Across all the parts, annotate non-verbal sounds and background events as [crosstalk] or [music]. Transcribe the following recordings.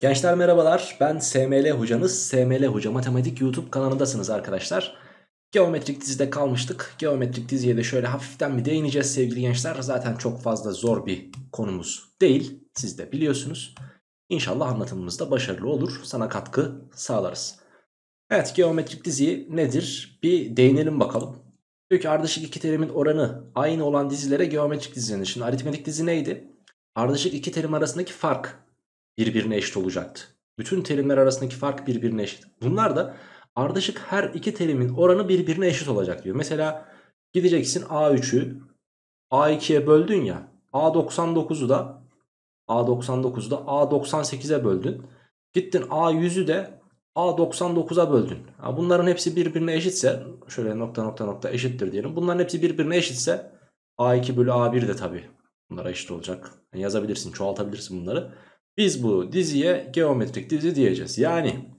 Gençler merhabalar ben SML hocanız SML Hoca Matematik YouTube kanalındasınız arkadaşlar. Geometrik dizide kalmıştık. Geometrik diziye de şöyle hafiften bir değineceğiz sevgili gençler. Zaten çok fazla zor bir konumuz değil Siz de biliyorsunuz. İnşallah anlatımımızda başarılı olur Sana katkı sağlarız. Evet geometrik dizi nedir? Bir değinelim bakalım. Diyor ki ardışık iki terimin oranı aynı olan dizilere geometrik dizi denir. Şimdi aritmetik dizi neydi? Ardışık iki terim arasındaki fark birbirine eşit olacaktı. Bütün terimler arasındaki fark birbirine eşit. Bunlar da ardışık her iki terimin oranı birbirine eşit olacak diyor. Mesela gideceksin A3'ü A2'ye böldün ya. A99'u da A99'u da A98'e böldün. Gittin A100'ü de A99'a böldün. Bunların hepsi birbirine eşitse şöyle nokta nokta nokta eşittir diyelim. Bunların hepsi birbirine eşitse A2 bölü A1 de tabi bunlara eşit olacak. Yani yazabilirsin çoğaltabilirsin bunları. Biz bu diziye geometrik dizi diyeceğiz. Yani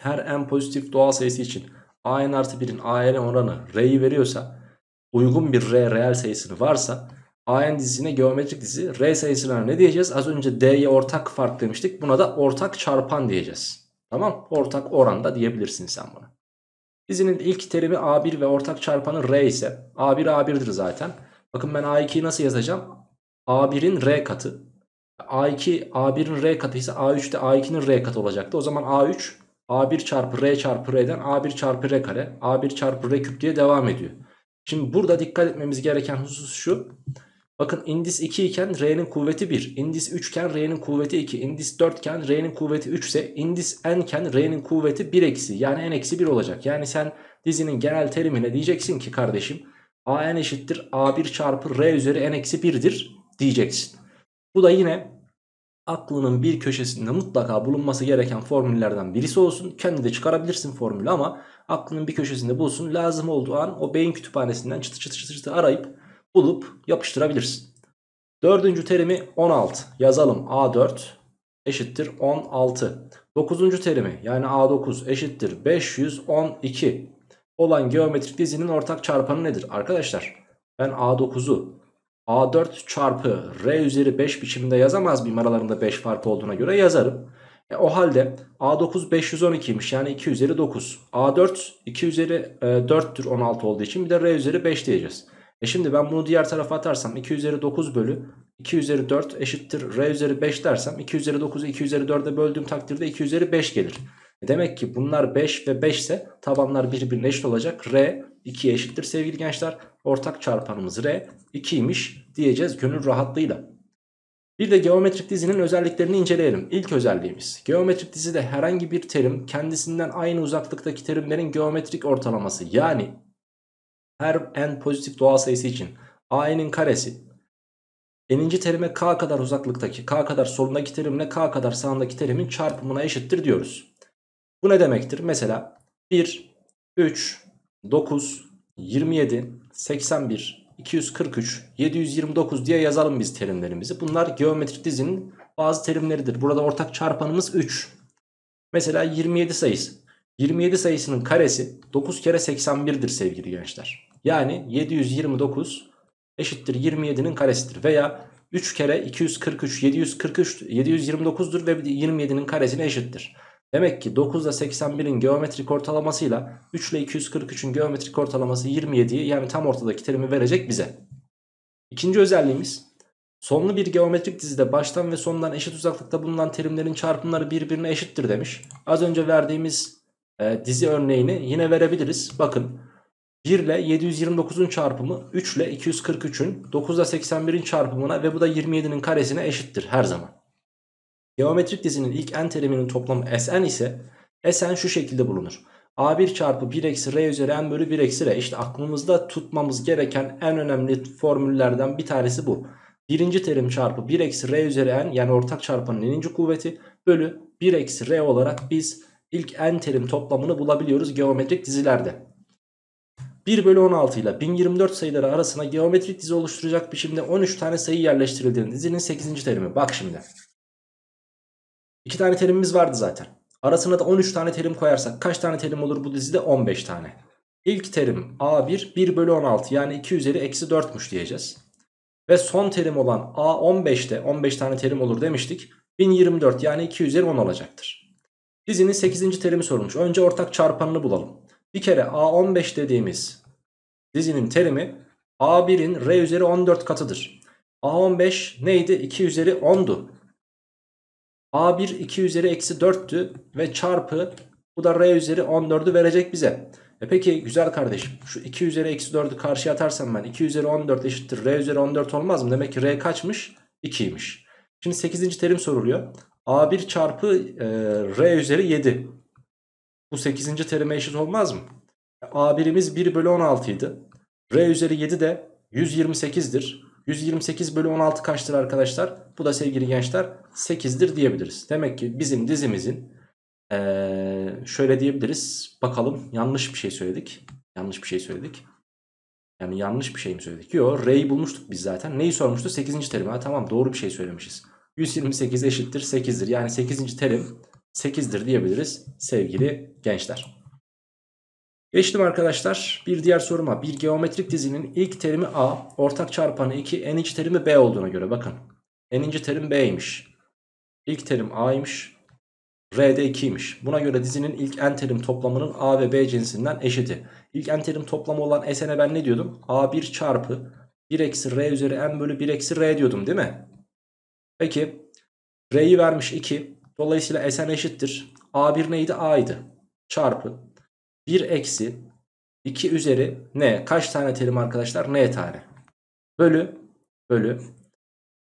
her en pozitif doğal sayısı için a n artı 1'in a n oranı r'yi veriyorsa uygun bir r reel sayısını varsa a n dizisine geometrik dizi r sayısına ne diyeceğiz? Az önce d'ye ortak fark demiştik. Buna da ortak çarpan diyeceğiz. Tamam ortak oranda diyebilirsin sen buna. Dizinin ilk terimi a1 ve ortak çarpanı r ise a1 a1'dir zaten. Bakın ben a2'yi nasıl yazacağım? a1'in r katı A2 A1'in R katı ise A3 de A2'nin R katı olacaktı. O zaman A3 A1 çarpı R çarpı R'den A1 çarpı R kare A1 çarpı R küp diye devam ediyor. Şimdi burada dikkat etmemiz gereken husus şu. Bakın indis 2 iken R'nin kuvveti 1. indis 3 iken R'nin kuvveti 2. indis 4 iken R'nin kuvveti 3 ise indis n iken R'nin kuvveti 1 eksi. Yani n eksi 1 olacak. Yani sen dizinin genel terimine diyeceksin ki kardeşim A n eşittir A1 çarpı R üzeri n eksi 1'dir diyeceksin. Bu da yine aklının bir köşesinde mutlaka bulunması gereken formüllerden birisi olsun. Kendi de çıkarabilirsin formülü ama aklının bir köşesinde bulsun. Lazım olduğu an o beyin kütüphanesinden çıtı çıtı çıtı çıtı arayıp bulup yapıştırabilirsin. Dördüncü terimi 16 yazalım A4 eşittir 16. Dokuzuncu terimi yani A9 eşittir 512 olan geometrik dizinin ortak çarpanı nedir? Arkadaşlar ben A9'u A4 çarpı R üzeri 5 biçiminde yazamaz mıyım aralarında 5 fark olduğuna göre yazarım. E, o halde A9 512'ymiş yani 2 üzeri 9. A4 2 üzeri e, 4'tür 16 olduğu için bir de R üzeri 5 diyeceğiz. E şimdi ben bunu diğer tarafa atarsam 2 üzeri 9 bölü 2 üzeri 4 eşittir R üzeri 5 dersem 2 üzeri 9'u 2 üzeri 4'e böldüğüm takdirde 2 üzeri 5 gelir. Demek ki bunlar 5 ve 5 ise tabanlar birbirine eşit olacak. R 2'ye eşittir sevgili gençler. Ortak çarpanımız R 2'ymiş diyeceğiz gönül rahatlığıyla. Bir de geometrik dizinin özelliklerini inceleyelim. İlk özelliğimiz geometrik dizide herhangi bir terim kendisinden aynı uzaklıktaki terimlerin geometrik ortalaması yani her n pozitif doğal sayısı için a'nın karesi n'inci terime k kadar uzaklıktaki k kadar solundaki terimle k kadar sağındaki terimin çarpımına eşittir diyoruz. Bu ne demektir? Mesela 1, 3, 9, 27, 81, 243, 729 diye yazalım biz terimlerimizi. Bunlar geometrik dizinin bazı terimleridir. Burada ortak çarpanımız 3. Mesela 27 sayısı. 27 sayısının karesi 9 kere 81'dir sevgili gençler. Yani 729 eşittir 27'nin karesidir. Veya 3 kere 243 743 729'dur ve 27'nin karesine eşittir. Demek ki 9 ile 81'in geometrik ortalamasıyla 3 ile 243'ün geometrik ortalaması 27'yi yani tam ortadaki terimi verecek bize. İkinci özelliğimiz sonlu bir geometrik dizide baştan ve sondan eşit uzaklıkta bulunan terimlerin çarpımları birbirine eşittir demiş. Az önce verdiğimiz e, dizi örneğini yine verebiliriz. Bakın 1 ile 729'un çarpımı 3 ile 243'ün 9 ile 81'in çarpımına ve bu da 27'nin karesine eşittir her zaman. Geometrik dizinin ilk n teriminin toplamı Sn ise Sn şu şekilde bulunur. A1 çarpı 1 eksi R üzeri n bölü 1 eksi R. İşte aklımızda tutmamız gereken en önemli formüllerden bir tanesi bu. Birinci terim çarpı 1 eksi R üzeri n yani ortak çarpanın n'inci kuvveti bölü 1 eksi R olarak biz ilk n terim toplamını bulabiliyoruz geometrik dizilerde. 1 bölü 16 ile 1024 sayıları arasına geometrik dizi oluşturacak biçimde 13 tane sayı yerleştirildiğinde dizinin 8. terimi. Bak şimdi. 2 tane terimimiz vardı zaten. Arasına da 13 tane terim koyarsak kaç tane terim olur bu dizide? 15 tane. İlk terim A1 1 bölü 16 yani 2 üzeri eksi 4'müş diyeceğiz. Ve son terim olan A15'te 15 tane terim olur demiştik. 1024 yani 2 üzeri 10 olacaktır. Dizinin 8. terimi sorulmuş. Önce ortak çarpanını bulalım. Bir kere A15 dediğimiz dizinin terimi A1'in R üzeri 14 katıdır. A15 neydi? 2 üzeri 10'du. A1 2 üzeri eksi 4'tü ve çarpı bu da R üzeri 14'ü verecek bize. E peki güzel kardeşim şu 2 üzeri eksi 4'ü karşıya atarsam ben 2 üzeri 14 eşittir R üzeri 14 olmaz mı? Demek ki R kaçmış? 2'ymiş. Şimdi 8. terim soruluyor. A1 çarpı e, R üzeri 7. Bu 8. terime eşit olmaz mı? A1'imiz 1 bölü 16 idi. R üzeri 7 de 128'dir. 128 bölü 16 kaçtır arkadaşlar? Bu da sevgili gençler 8'dir diyebiliriz. Demek ki bizim dizimizin ee, şöyle diyebiliriz. Bakalım yanlış bir şey söyledik. Yanlış bir şey söyledik. Yani yanlış bir şey mi söyledik? Yok R'yi bulmuştuk biz zaten. Neyi sormuştu? 8. terim. Ha, tamam doğru bir şey söylemişiz. 128 eşittir 8'dir. Yani 8. terim 8'dir diyebiliriz sevgili gençler. Geçtim arkadaşlar. Bir diğer soruma. Bir geometrik dizinin ilk terimi A, ortak çarpanı 2, en iç terimi B olduğuna göre bakın. Eninci terim B'ymiş. İlk terim A'ymış. R'de 2'ymiş. Buna göre dizinin ilk n terim toplamının A ve B cinsinden eşiti. İlk n terim toplamı olan S'ne ben ne diyordum? A1 çarpı 1 eksi R üzeri n bölü 1 eksi R diyordum değil mi? Peki R'yi vermiş 2. Dolayısıyla Sn eşittir. A1 neydi? A'ydı. Çarpı 1 eksi 2 üzeri n. Kaç tane terim arkadaşlar? N tane. Bölü bölü.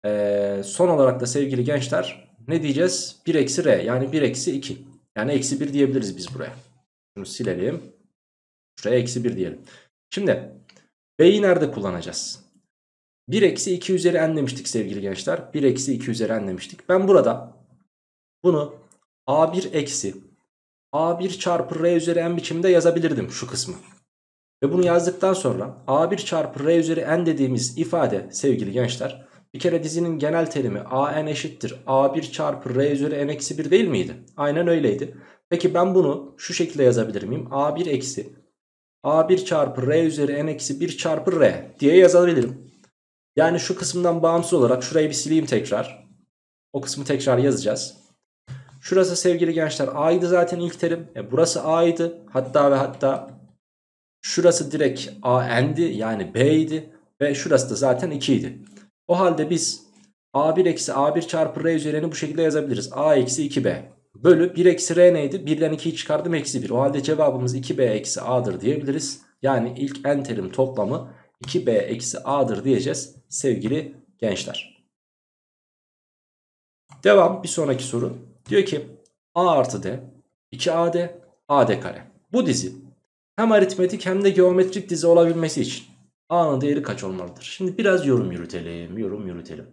Ee, son olarak da sevgili gençler ne diyeceğiz? 1 eksi r yani 1 eksi 2. Yani eksi 1 diyebiliriz biz buraya. Şunu silelim. Şuraya eksi 1 diyelim. Şimdi b'yi nerede kullanacağız? 1 eksi 2 üzeri n demiştik sevgili gençler. 1 eksi 2 üzeri n demiştik. Ben burada bunu a1 eksi a1 çarpı r üzeri n biçiminde yazabilirdim şu kısmı. Ve bunu yazdıktan sonra a1 çarpı r üzeri n dediğimiz ifade sevgili gençler bir kere dizinin genel terimi an eşittir a1 çarpı r üzeri n eksi 1 değil miydi? Aynen öyleydi. Peki ben bunu şu şekilde yazabilir miyim? a1 eksi a1 çarpı r üzeri n eksi 1 çarpı r diye yazabilirim. Yani şu kısımdan bağımsız olarak şurayı bir sileyim tekrar. O kısmı tekrar yazacağız. Şurası sevgili gençler a'ydı zaten ilk terim. E burası a'ydı. Hatta ve hatta şurası direkt a'ndi yani b'ydi. Ve şurası da zaten 2 idi. O halde biz a1 eksi a1 çarpı r üzerini bu şekilde yazabiliriz. a eksi 2b bölü 1 eksi r neydi? 1'den 2'yi çıkardım eksi 1. O halde cevabımız 2b eksi a'dır diyebiliriz. Yani ilk n terim toplamı 2b eksi a'dır diyeceğiz sevgili gençler. Devam bir sonraki soru. Diyor ki a artı d 2ad ad kare. Bu dizi hem aritmetik hem de geometrik dizi olabilmesi için A'nın değeri kaç olmalıdır? Şimdi biraz yorum yürütelim, yorum yürütelim.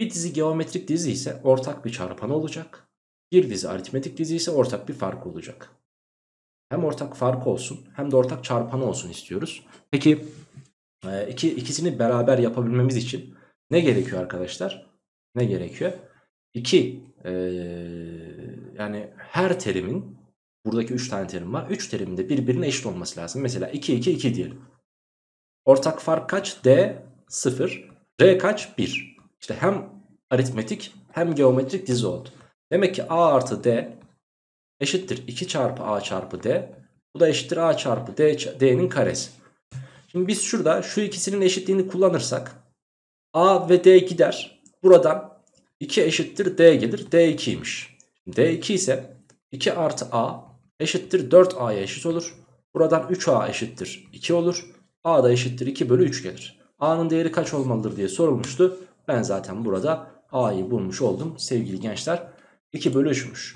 Bir dizi geometrik dizi ise ortak bir çarpanı olacak. Bir dizi aritmetik dizi ise ortak bir fark olacak. Hem ortak fark olsun hem de ortak çarpanı olsun istiyoruz. Peki e, iki, ikisini beraber yapabilmemiz için ne gerekiyor arkadaşlar? Ne gerekiyor? İki, ee, yani her terimin, buradaki üç tane terim var. Üç terimin de birbirine eşit olması lazım. Mesela 2, 2, 2 diyelim. Ortak fark kaç? D 0. R kaç? 1. İşte hem aritmetik hem geometrik dizi oldu. Demek ki A artı D eşittir 2 çarpı A çarpı D. Bu da eşittir A çarpı D, D'nin karesi. Şimdi biz şurada şu ikisinin eşitliğini kullanırsak A ve D gider. Buradan 2 eşittir D gelir. D 2'ymiş. D2 ise 2 artı A eşittir 4A'ya eşit olur. Buradan 3A eşittir 2 olur. A da eşittir 2 bölü 3 gelir. A'nın değeri kaç olmalıdır diye sorulmuştu. Ben zaten burada A'yı bulmuş oldum sevgili gençler. 2 bölü 3'müş.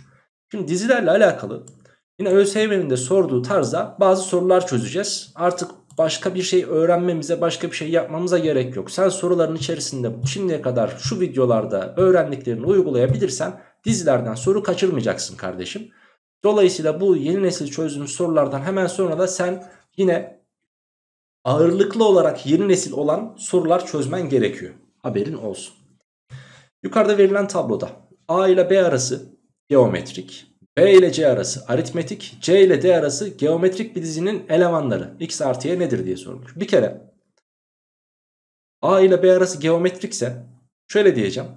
Şimdi dizilerle alakalı yine ÖSYM'nin de sorduğu tarzda bazı sorular çözeceğiz. Artık başka bir şey öğrenmemize başka bir şey yapmamıza gerek yok. Sen soruların içerisinde şimdiye kadar şu videolarda öğrendiklerini uygulayabilirsen dizilerden soru kaçırmayacaksın kardeşim. Dolayısıyla bu yeni nesil çözdüğümüz sorulardan hemen sonra da sen yine ağırlıklı olarak yeni nesil olan sorular çözmen gerekiyor. Haberin olsun. Yukarıda verilen tabloda A ile B arası geometrik, B ile C arası aritmetik, C ile D arası geometrik bir dizinin elemanları x artı y nedir diye sorulmuş. Bir kere A ile B arası geometrikse şöyle diyeceğim.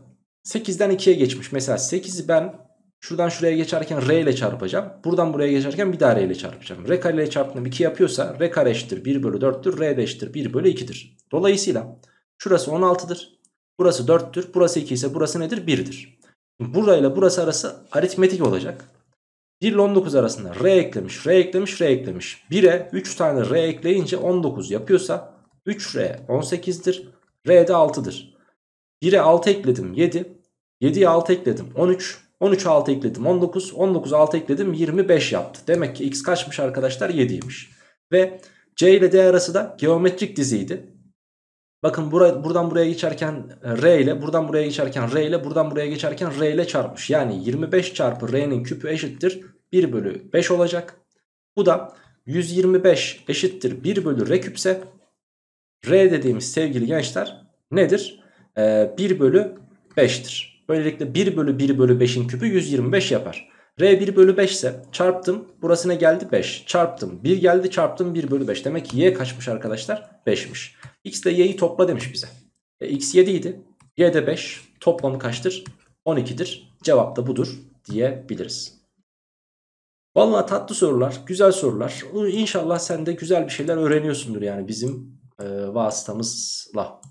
8'den 2'ye geçmiş. Mesela 8'i ben şuradan şuraya geçerken r ile çarpacağım. Buradan buraya geçerken bir daha r ile çarpacağım. r kare ile çarptığım 2 yapıyorsa r kare eşittir 1 bölü 4'tür. r eşittir 1 bölü 2'dir. Dolayısıyla şurası 16'dır. Burası 4'tür. Burası 2 ise burası nedir? 1'dir. Burayla burası arası aritmetik olacak. 1 ile 19 arasında r eklemiş, r eklemiş, r eklemiş. 1'e 3 tane r ekleyince 19 yapıyorsa 3r 18'dir. r de 6'dır. 1'e 6 ekledim 7. 7'ye 6 ekledim 13. 13'e 6 ekledim 19. 19'a 6 ekledim 25 yaptı. Demek ki x kaçmış arkadaşlar 7'ymiş. Ve c ile d arası da geometrik diziydi. Bakın bura, buradan buraya geçerken r ile buradan buraya geçerken r ile buradan buraya geçerken r ile çarpmış. Yani 25 çarpı r'nin küpü eşittir 1 bölü 5 olacak. Bu da 125 eşittir 1 bölü r küpse r dediğimiz sevgili gençler nedir? Ee, 1 bölü 5'tir. Böylelikle 1 bölü 1 bölü 5'in küpü 125 yapar. R 1 bölü 5 ise çarptım burası ne geldi 5 çarptım 1 geldi çarptım 1 bölü 5 demek ki y kaçmış arkadaşlar 5'miş. X ile y'yi topla demiş bize. E, X 7 idi y de 5 toplamı kaçtır 12'dir cevap da budur diyebiliriz. Vallahi tatlı sorular güzel sorular İnşallah sen de güzel bir şeyler öğreniyorsundur yani bizim e, vasıtamızla.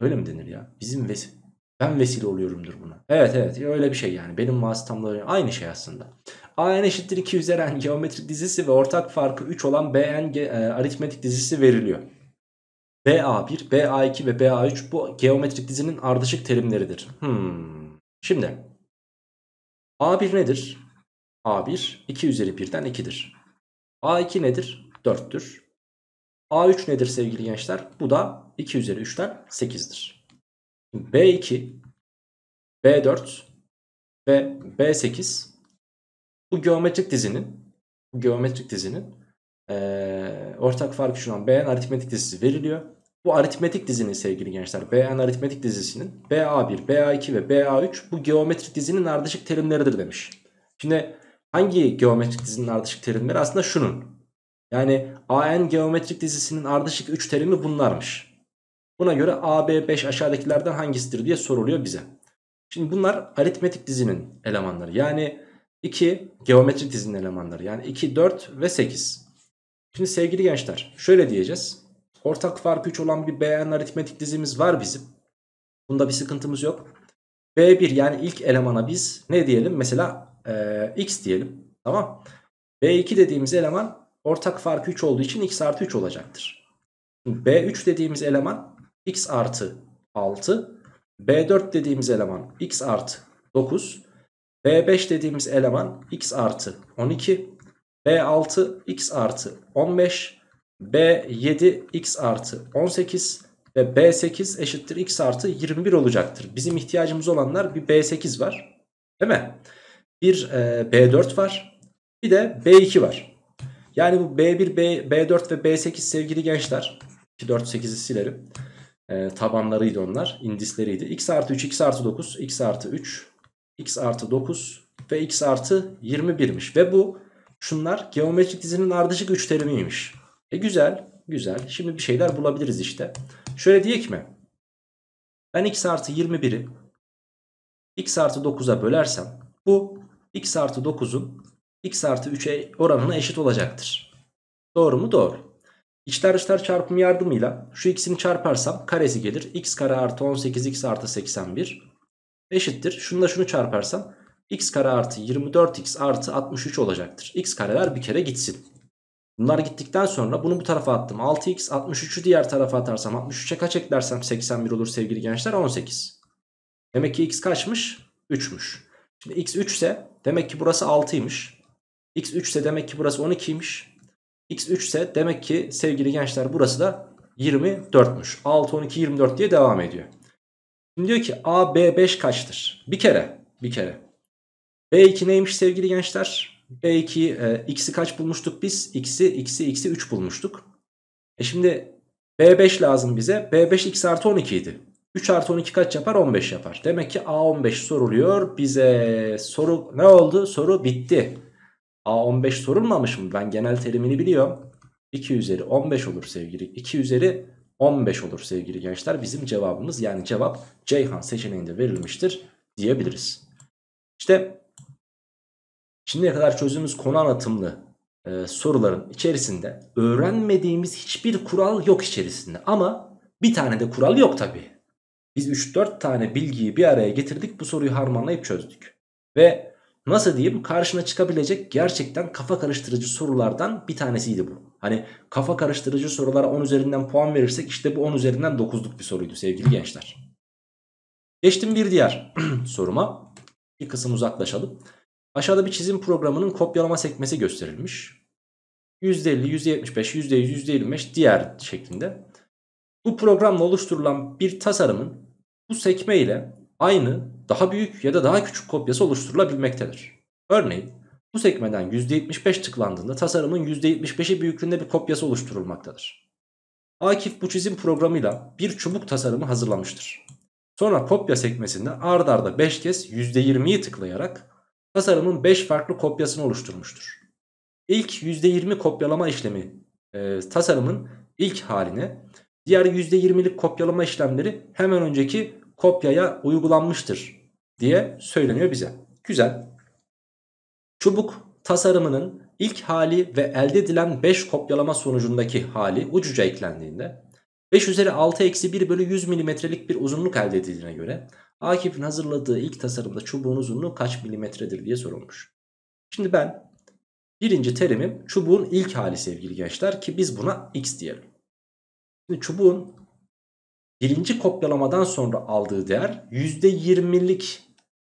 Öyle mi denir ya? Bizim vesile. Ben vesile oluyorumdur buna. Evet evet öyle bir şey yani. Benim vasıtamla aynı şey aslında. AN eşittir 2 üzeri n geometrik dizisi ve ortak farkı 3 olan BN e, aritmetik dizisi veriliyor. BA1, BA2 ve BA3 bu geometrik dizinin ardışık terimleridir. Hmm. Şimdi A1 nedir? A1 2 üzeri 1'den 2'dir. A2 nedir? 4'tür. A3 nedir sevgili gençler? Bu da 2 üzeri 3'ten 8'dir. B2, B4 ve B8 bu geometrik dizinin bu geometrik dizinin ee, ortak farkı şu an BN aritmetik dizisi veriliyor. Bu aritmetik dizinin sevgili gençler BN aritmetik dizisinin BA1, BA2 ve BA3 bu geometrik dizinin ardışık terimleridir demiş. Şimdi hangi geometrik dizinin ardışık terimleri? Aslında şunun. Yani AN geometrik dizisinin ardışık 3 terimi bunlarmış. Buna göre AB5 aşağıdakilerden hangisidir diye soruluyor bize. Şimdi bunlar aritmetik dizinin elemanları. Yani 2 geometrik dizinin elemanları. Yani 2, 4 ve 8. Şimdi sevgili gençler şöyle diyeceğiz. Ortak farkı 3 olan bir BN aritmetik dizimiz var bizim. Bunda bir sıkıntımız yok. B1 yani ilk elemana biz ne diyelim? Mesela e, x diyelim. Tamam. B2 dediğimiz eleman ortak farkı 3 olduğu için x artı 3 olacaktır. B3 dediğimiz eleman x artı 6. B4 dediğimiz eleman x artı 9. B5 dediğimiz eleman x artı 12. B6 x artı 15. B7 x artı 18 ve B8 eşittir x artı 21 olacaktır. Bizim ihtiyacımız olanlar bir B8 var. Değil mi? Bir e, B4 var. Bir de B2 var. Yani bu B1, B, B4 ve B8 sevgili gençler. 2, 4, 8'i silerim. E, tabanlarıydı onlar. indisleriydi. x artı 3, x artı 9, x artı 3, x artı 9 ve x artı 21'miş. Ve bu şunlar geometrik dizinin ardışık 3 terimiymiş. E güzel, güzel. Şimdi bir şeyler bulabiliriz işte. Şöyle diyek mi? Ben x artı 21'i x artı 9'a bölersem bu x artı 9'un x artı 3'e oranına eşit olacaktır. Doğru mu? Doğru. İçler dışlar çarpımı yardımıyla şu ikisini çarparsam karesi gelir. x kare artı 18 x artı 81 eşittir. Şununla şunu çarparsam x kare artı 24x artı 63 olacaktır. x kareler bir kere gitsin. Bunlar gittikten sonra bunu bu tarafa attım. 6x 63'ü diğer tarafa atarsam 63'e kaç eklersem 81 olur sevgili gençler 18. Demek ki x kaçmış? 3'müş. Şimdi x 3 ise demek ki burası 6'ymış. x 3 ise demek ki burası 12'ymiş. x 3 ise demek ki sevgili gençler burası da 24'müş. 6, 12, 24 diye devam ediyor. Şimdi diyor ki A, B5 kaçtır? Bir kere. Bir kere. B2 neymiş sevgili gençler? B2 e, x'i kaç bulmuştuk biz? x'i x'i x'i 3 bulmuştuk. E şimdi B5 lazım bize. B5 x artı 12 idi. 3 artı 12 kaç yapar? 15 yapar. Demek ki A15 soruluyor. Bize soru ne oldu? Soru bitti. A15 sorulmamış mı? Ben genel terimini biliyorum. 2 üzeri 15 olur sevgili. 2 üzeri 15 olur sevgili gençler. Bizim cevabımız yani cevap Ceyhan seçeneğinde verilmiştir diyebiliriz. İşte şimdiye kadar çözdüğümüz konu anlatımlı e, soruların içerisinde öğrenmediğimiz hiçbir kural yok içerisinde. Ama bir tane de kural yok tabii. Biz 3-4 tane bilgiyi bir araya getirdik bu soruyu harmanlayıp çözdük. Ve nasıl diyeyim karşına çıkabilecek gerçekten kafa karıştırıcı sorulardan bir tanesiydi bu. Hani kafa karıştırıcı sorulara 10 üzerinden puan verirsek işte bu 10 üzerinden 9'luk bir soruydu sevgili gençler. Geçtim bir diğer [clears throat] soruma. Bir kısım uzaklaşalım. Aşağıda bir çizim programının kopyalama sekmesi gösterilmiş. %50, %75, %100, %25 diğer şeklinde. Bu programla oluşturulan bir tasarımın bu sekme ile aynı daha büyük ya da daha küçük kopyası oluşturulabilmektedir. Örneğin bu sekmeden %75 tıklandığında tasarımın %75'i büyüklüğünde bir kopyası oluşturulmaktadır. Akif bu çizim programıyla bir çubuk tasarımı hazırlamıştır. Sonra kopya sekmesinde ard arda 5 kez %20'yi tıklayarak tasarımın 5 farklı kopyasını oluşturmuştur. İlk %20 kopyalama işlemi e, tasarımın ilk haline, diğer %20'lik kopyalama işlemleri hemen önceki kopyaya uygulanmıştır diye söyleniyor bize. Güzel. Çubuk tasarımının ilk hali ve elde edilen 5 kopyalama sonucundaki hali ucuca eklendiğinde 5 üzeri 6 eksi 1 bölü 100 milimetrelik bir uzunluk elde edildiğine göre Akif'in hazırladığı ilk tasarımda çubuğun uzunluğu kaç milimetredir diye sorulmuş. Şimdi ben birinci terimim çubuğun ilk hali sevgili gençler ki biz buna x diyelim. Şimdi çubuğun birinci kopyalamadan sonra aldığı değer %20'lik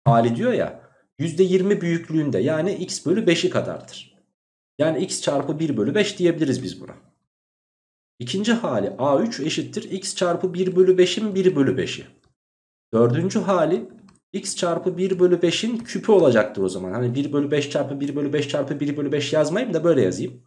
hali diyor ya %20 büyüklüğünde yani x bölü 5'i kadardır. Yani x çarpı 1 bölü 5 diyebiliriz biz buna. İkinci hali a3 eşittir x çarpı 1 bölü 5'in 1 bölü 5'i. Dördüncü hali x çarpı 1 bölü 5'in küpü olacaktır o zaman. Hani 1 bölü 5 çarpı 1 bölü 5 çarpı 1 bölü 5 yazmayayım da böyle yazayım.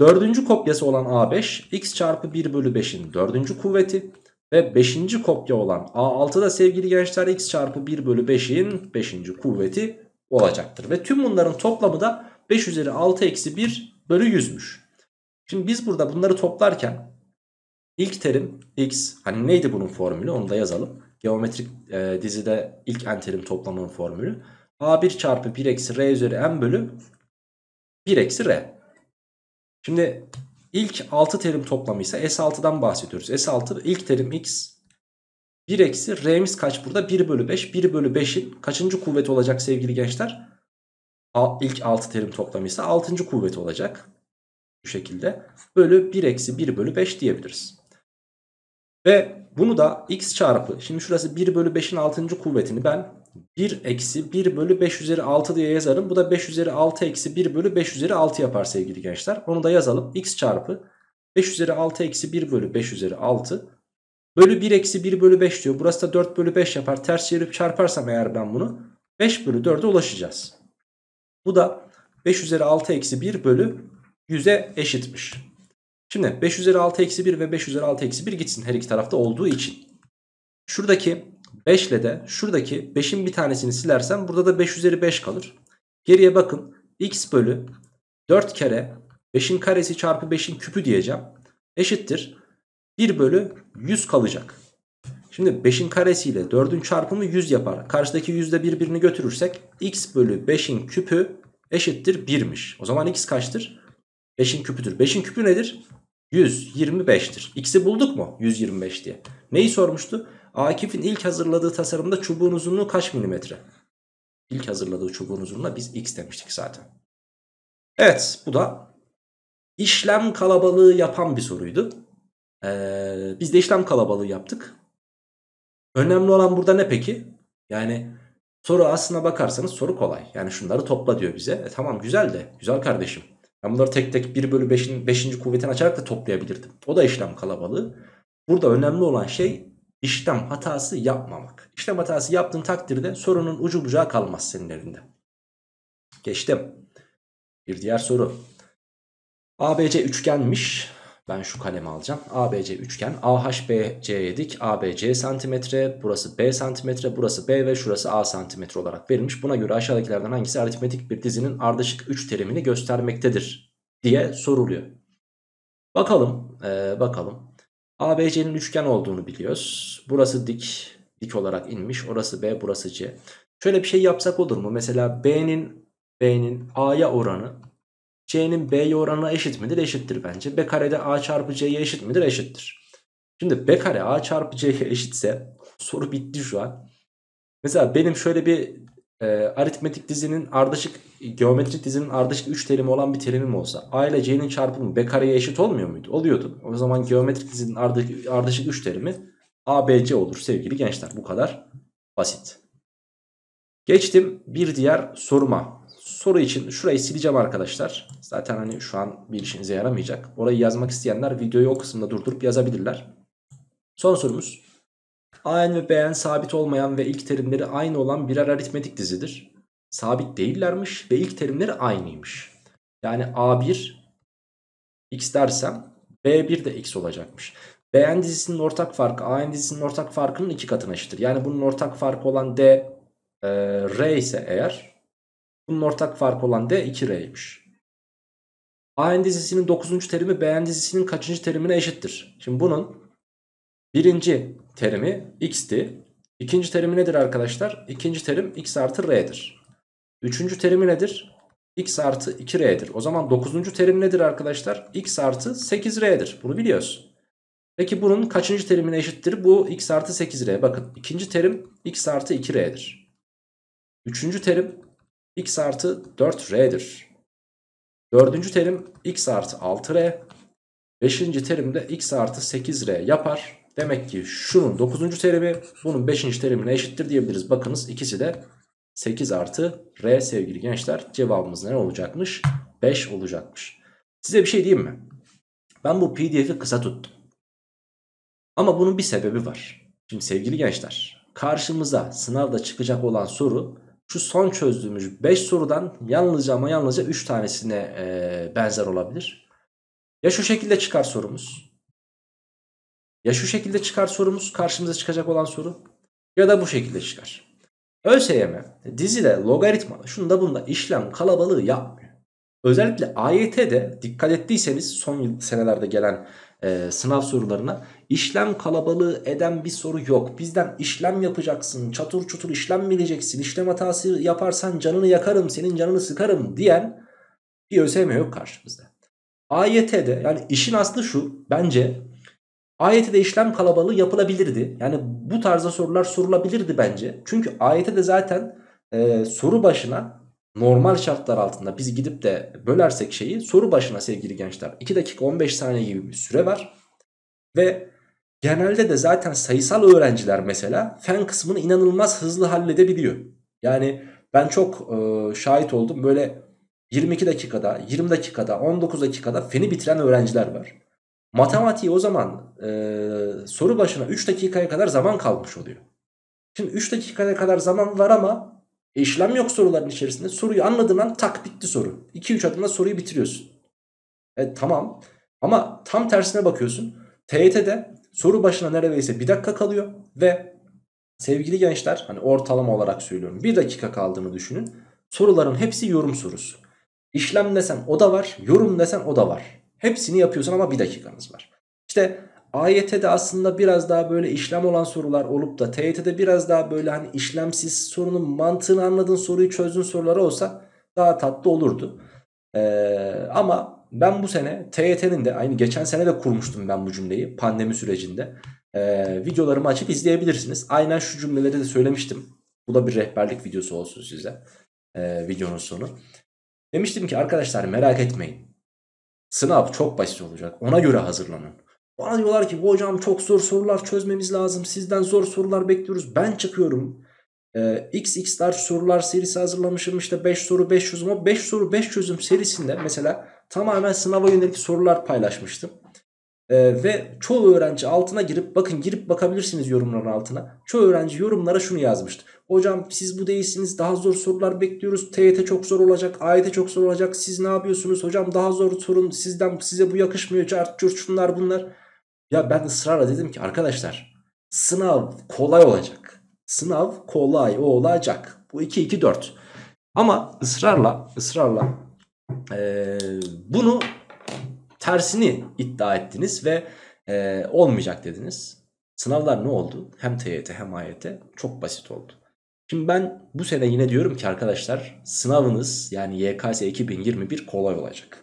Dördüncü kopyası olan a5 x çarpı 1 bölü 5'in dördüncü kuvveti. Ve 5. kopya olan A6 da sevgili gençler x çarpı 1 bölü 5'in 5. kuvveti olacaktır. Ve tüm bunların toplamı da 5 üzeri 6 eksi 1 bölü 100'müş. Şimdi biz burada bunları toplarken ilk terim x hani neydi bunun formülü onu da yazalım. Geometrik e, dizide ilk n terim toplamının formülü. A1 çarpı 1 eksi r üzeri n bölü 1 eksi r. Şimdi İlk 6 terim toplamı ise S6'dan bahsediyoruz. S6 ilk terim x 1 eksi r'miz kaç burada? 1 bölü 5. 1 bölü 5'in kaçıncı kuvveti olacak sevgili gençler? İlk 6 terim toplamı ise 6. kuvveti olacak. Bu şekilde. Bölü 1 eksi 1 bölü 5 diyebiliriz. Ve bunu da x çarpı. Şimdi şurası 1 bölü 5'in 6. kuvvetini ben 1 eksi 1 bölü 5 üzeri 6 diye yazarım. Bu da 5 üzeri 6 eksi 1 bölü 5 üzeri 6 yapar sevgili gençler. Onu da yazalım. x çarpı 5 üzeri 6 eksi 1 bölü 5 üzeri 6 bölü 1 eksi 1 bölü 5 diyor. Burası da 4 bölü 5 yapar. Ters çevirip çarparsam eğer ben bunu 5 bölü 4'e ulaşacağız. Bu da 5 üzeri 6 eksi 1 bölü 100'e eşitmiş. Şimdi 5 üzeri 6 eksi 1 ve 5 üzeri 6 eksi 1 gitsin her iki tarafta olduğu için. Şuradaki 5 ile de şuradaki 5'in bir tanesini silersem burada da 5 üzeri 5 kalır. Geriye bakın x bölü 4 kere 5'in karesi çarpı 5'in küpü diyeceğim. Eşittir 1 bölü 100 kalacak. Şimdi 5'in karesiyle 4'ün çarpımı 100 yapar. Karşıdaki yüzde birbirini götürürsek x bölü 5'in küpü eşittir 1'miş. O zaman x kaçtır? 5'in küpüdür. 5'in küpü nedir? 125'tir. X'i bulduk mu? 125 diye. Neyi sormuştu? Akif'in ilk hazırladığı tasarımda çubuğun uzunluğu kaç milimetre? İlk hazırladığı çubuğun uzunluğuna biz x demiştik zaten. Evet bu da işlem kalabalığı yapan bir soruydu. Ee, biz de işlem kalabalığı yaptık. Önemli olan burada ne peki? Yani soru aslına bakarsanız soru kolay. Yani şunları topla diyor bize. E, tamam güzel de güzel kardeşim. Ben bunları tek tek 1 bölü 5'in 5. kuvvetini açarak da toplayabilirdim. O da işlem kalabalığı. Burada önemli olan şey işlem hatası yapmamak. İşlem hatası yaptığın takdirde sorunun ucu bucağı kalmaz senin elinde. Geçtim. Bir diğer soru. ABC üçgenmiş. Ben şu kalemi alacağım. ABC üçgen. AHBC'ye dik. ABC santimetre. Burası B santimetre. Burası B ve şurası A santimetre olarak verilmiş. Buna göre aşağıdakilerden hangisi aritmetik bir dizinin ardışık 3 terimini göstermektedir diye soruluyor. Bakalım. Ee, bakalım. ABC'nin üçgen olduğunu biliyoruz. Burası dik. Dik olarak inmiş. Orası B burası C. Şöyle bir şey yapsak olur mu? Mesela B'nin B'nin A'ya oranı C'nin B'ye oranına eşit midir? Eşittir bence. B karede A çarpı C'ye eşit midir? Eşittir. Şimdi B kare A çarpı C'ye eşitse soru bitti şu an. Mesela benim şöyle bir e, aritmetik dizinin ardışık geometrik dizinin ardışık 3 terimi olan bir terimim olsa A ile C'nin çarpımı B kareye eşit olmuyor muydu? Oluyordu. O zaman geometrik dizinin ardışık, ardışık 3 terimi ABC olur sevgili gençler. Bu kadar basit. Geçtim bir diğer soruma. Soru için şurayı sileceğim arkadaşlar. Zaten hani şu an bir işinize yaramayacak. Orayı yazmak isteyenler videoyu o kısımda durdurup yazabilirler. Son sorumuz. AN ve BN sabit olmayan ve ilk terimleri aynı olan birer aritmetik dizidir. Sabit değillermiş ve ilk terimleri aynıymış. Yani A1 x dersem B1 de x olacakmış. BN dizisinin ortak farkı AN dizisinin ortak farkının iki katına eşittir. Yani bunun ortak farkı olan D e, R ise eğer bunun ortak farkı olan D 2R'ymiş. AN dizisinin 9. terimi BN dizisinin kaçıncı terimine eşittir? Şimdi bunun birinci terimi x'ti. İkinci terimi nedir arkadaşlar? İkinci terim x artı r'dir. Üçüncü terimi nedir? x artı 2r'dir. O zaman dokuzuncu terim nedir arkadaşlar? x artı 8r'dir. Bunu biliyoruz. Peki bunun kaçıncı terimine eşittir? Bu x artı 8r. Bakın ikinci terim x artı 2r'dir. Üçüncü terim x artı 4r'dir. Dördüncü terim x artı 6r. Beşinci terim de x artı 8r yapar. Demek ki şunun 9. terimi bunun 5. terimine eşittir diyebiliriz. Bakınız ikisi de 8 artı r sevgili gençler. Cevabımız ne olacakmış? 5 olacakmış. Size bir şey diyeyim mi? Ben bu pdf'i kısa tuttum. Ama bunun bir sebebi var. Şimdi sevgili gençler karşımıza sınavda çıkacak olan soru şu son çözdüğümüz 5 sorudan yalnızca ama yalnızca 3 tanesine e, benzer olabilir. Ya şu şekilde çıkar sorumuz. Ya şu şekilde çıkar sorumuz karşımıza çıkacak olan soru ya da bu şekilde çıkar. ÖSYM dizide logaritma şunda bunda işlem kalabalığı yapmıyor. Özellikle AYT'de dikkat ettiyseniz son senelerde gelen e, sınav sorularına işlem kalabalığı eden bir soru yok. Bizden işlem yapacaksın, çatır çutur işlem bileceksin, işlem hatası yaparsan canını yakarım, senin canını sıkarım diyen bir ÖSYM yok karşımızda. AYT'de yani işin aslı şu bence AYT'de işlem kalabalığı yapılabilirdi. Yani bu tarzda sorular sorulabilirdi bence. Çünkü AYT'de zaten e, soru başına normal şartlar altında biz gidip de bölersek şeyi soru başına sevgili gençler 2 dakika 15 saniye gibi bir süre var. Ve genelde de zaten sayısal öğrenciler mesela fen kısmını inanılmaz hızlı halledebiliyor. Yani ben çok e, şahit oldum böyle 22 dakikada 20 dakikada 19 dakikada feni bitiren öğrenciler var. Matematiği o zaman e, soru başına 3 dakikaya kadar zaman kalmış oluyor. Şimdi 3 dakikaya kadar zaman var ama işlem yok soruların içerisinde. Soruyu anladığın an tak bitti soru. 2-3 adımda soruyu bitiriyorsun. E, tamam ama tam tersine bakıyorsun. TYT'de soru başına neredeyse 1 dakika kalıyor ve sevgili gençler hani ortalama olarak söylüyorum 1 dakika kaldığını düşünün. Soruların hepsi yorum sorusu. İşlem desen o da var, yorum desen o da var. Hepsini yapıyorsun ama bir dakikanız var. İşte AYT'de aslında biraz daha böyle işlem olan sorular olup da TYT'de biraz daha böyle hani işlemsiz sorunun mantığını anladığın soruyu çözdüğün sorular olsa daha tatlı olurdu. Ee, ama ben bu sene TYT'nin de aynı geçen sene de kurmuştum ben bu cümleyi pandemi sürecinde. Ee, videolarımı açıp izleyebilirsiniz. Aynen şu cümleleri de söylemiştim. Bu da bir rehberlik videosu olsun size. Ee, videonun sonu. Demiştim ki arkadaşlar merak etmeyin. Sınav çok basit olacak. Ona göre hazırlanın. Bana diyorlar ki hocam çok zor sorular çözmemiz lazım. Sizden zor sorular bekliyoruz. Ben çıkıyorum. Ee, XX'ler sorular serisi hazırlamışım. İşte 5 soru 5 çözüm. O 5 soru 5 çözüm serisinde mesela tamamen sınava yönelik sorular paylaşmıştım. Ee, ve çoğu öğrenci altına girip bakın girip bakabilirsiniz yorumların altına. Çoğu öğrenci yorumlara şunu yazmıştı. Hocam siz bu değilsiniz daha zor sorular bekliyoruz. TYT çok zor olacak. AYT çok zor olacak. Siz ne yapıyorsunuz? Hocam daha zor sorun sizden size bu yakışmıyor. Cart curt şunlar bunlar. Ya ben ısrarla dedim ki arkadaşlar sınav kolay olacak. Sınav kolay olacak. Bu 2-2-4. Ama ısrarla ısrarla ee, bunu tersini iddia ettiniz ve Ee, olmayacak dediniz. Sınavlar ne oldu? Hem TYT hem AYT çok basit oldu. Şimdi ben bu sene yine diyorum ki arkadaşlar sınavınız yani YKS 2021 kolay olacak.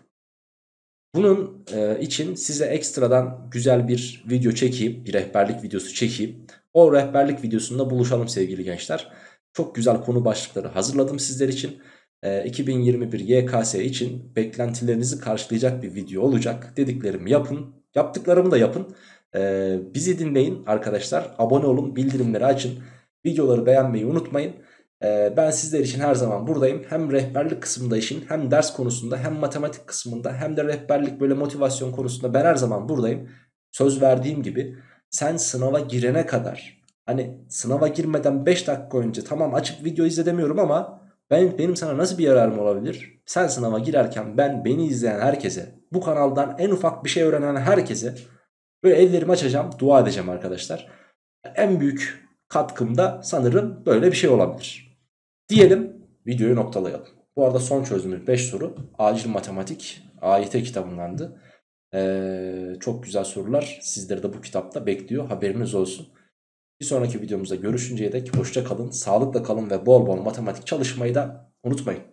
Bunun e, için size ekstradan güzel bir video çekeyim, bir rehberlik videosu çekeyim. O rehberlik videosunda buluşalım sevgili gençler. Çok güzel konu başlıkları hazırladım sizler için. E, 2021 YKS için beklentilerinizi karşılayacak bir video olacak. Dediklerimi yapın, yaptıklarımı da yapın. E, bizi dinleyin arkadaşlar. Abone olun, bildirimleri açın. Videoları beğenmeyi unutmayın. Ee, ben sizler için her zaman buradayım. Hem rehberlik kısmında işin hem ders konusunda hem matematik kısmında hem de rehberlik böyle motivasyon konusunda ben her zaman buradayım. Söz verdiğim gibi sen sınava girene kadar hani sınava girmeden 5 dakika önce tamam açıp video izle demiyorum ama ben, benim sana nasıl bir yararım olabilir? Sen sınava girerken ben beni izleyen herkese bu kanaldan en ufak bir şey öğrenen herkese böyle ellerimi açacağım dua edeceğim arkadaşlar. En büyük katkım da sanırım böyle bir şey olabilir. Diyelim videoyu noktalayalım. Bu arada son çözümümüz 5 soru. Acil matematik AYT kitabındandı. Ee, çok güzel sorular sizleri de bu kitapta bekliyor. Haberiniz olsun. Bir sonraki videomuzda görüşünceye dek hoşça kalın, sağlıkla kalın ve bol bol matematik çalışmayı da unutmayın.